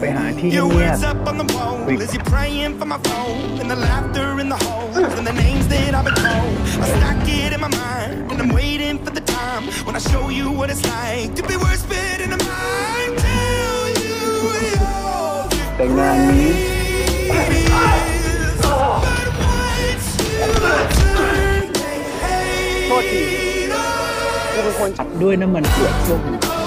ไปหาที่ Your เงียบ words up on the wall Wait. as you're praying for my phone and the laughter in the holes and the names that I've been told. I stack it in my mind and I'm waiting for the time when I show you what it's like to be worse fit in a mind. Tell you you're ๆแต่งานนี้ โทษทีกู เป็นคนด้วยน้ำมันเกลือช่วงนี้